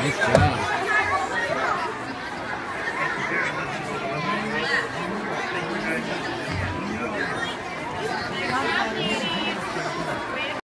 Nice job.